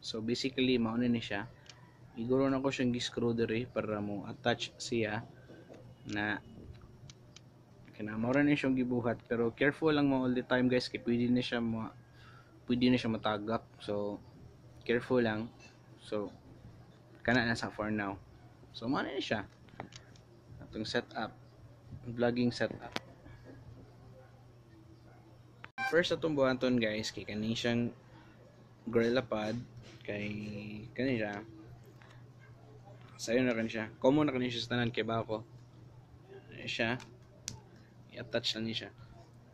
So basically mao ni siya. Iguro na ko siyang gi-screw diri para mo attach siya na kana mao ra ni siyang gibuhat pero careful lang mo all the time guys kay pwede na siya mo pwede na siya matagak. So careful lang. So kana na sa for now. So mao ni siya. Atong setup vlogging setup. First atong buhaton guys kay kani siyang Gorilla Pod kay kani siya. Sayo na kani siya. Common na kani sa tanan kay bako. Siya. I-attach lang ni siya.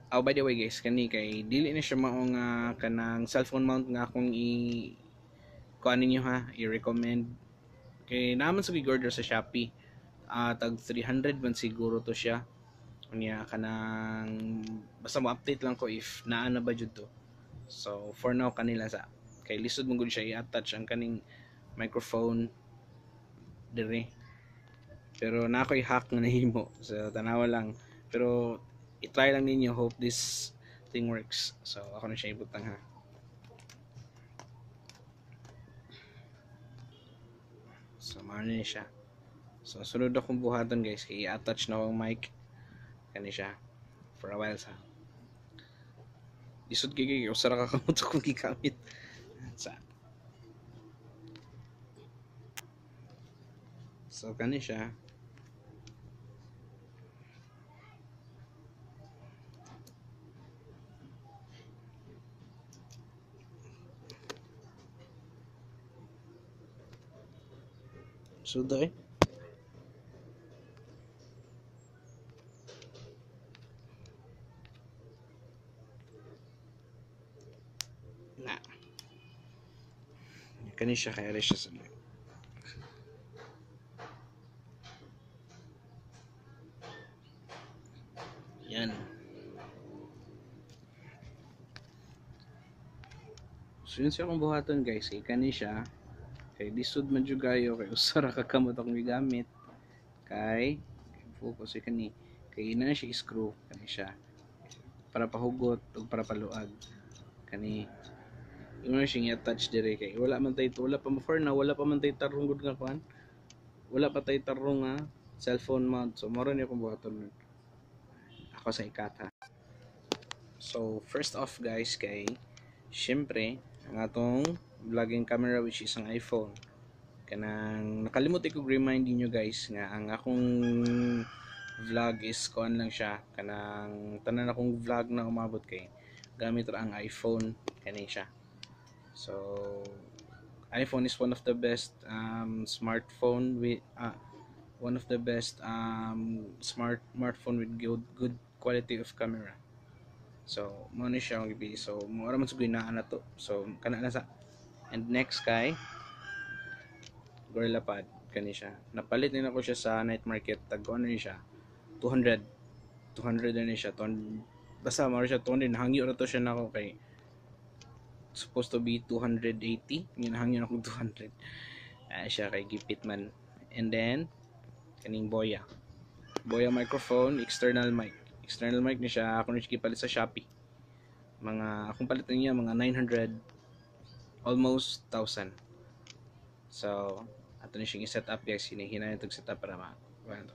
Oh by the way guys kani kay dili na siya mao nga kanang cellphone mount nga akong i kuan ninyo ha? I-recommend. Kay naman sa order sa Shopee. Uh, tag 300 man siguro to siya. Niya kanang basta mo update lang ko if naa na ba jud to. So for now kanila sa kay lisod mong siya i-attach ang kaning microphone dire pero na ako'y hack nga nahimo so tanawa lang. Pero i-try lang ninyo hope this thing works. So ako na siya ibutang ha. So maano na siya. So sunod akong buhaton guys. Kay i-attach na akong mic. Kani siya. For a while sa. Lisod kay usara ka kamot kung gigamit sa so kani siya. So dai rin siya sa yan. So yun siya kung buhaton guys. Kay kani siya kay jud kayo kay usara ka kamot akong gigamit kay focus kay kani kay ina na siya screw kani siya para pahugot o para paluag. Kani na siyang i-attach dire kay wala man tay wala pa for na wala pa man tay tarong gud nga kuan. Wala pa tay tarong nga cellphone mount so moro ni akong buhaton ako sa ikata. So first off guys kay syempre ang atong vlogging camera which is ang iPhone. Kanang nakalimot ko remind niyo guys nga ang akong vlog is kuan lang siya. Kanang tanan akong vlog na umabot kay gamit ra ang iPhone kani siya so iPhone is one of the best um, smartphone with uh, one of the best um, smart smartphone with good good quality of camera. So mo ni siya gipili so mo ra man sugod na na to. So kana na sa and next kay Gorilla Pad kani siya. Napalit din ako siya sa night market. Tag ano ni siya. 200 200 na ni siya. 200, basta mo siya 200 hangyo ra to siya nako kay supposed to be 280 yun hangyo na akong 200 uh, siya kay gipit man. And then kaning boya. Boya microphone external mic. External mic ni siya ako ni palit sa Shopee. Mga akong palit niya mga 900 almost 1000 so ato ni siya i-set up guys hinahina nito set up para ma ano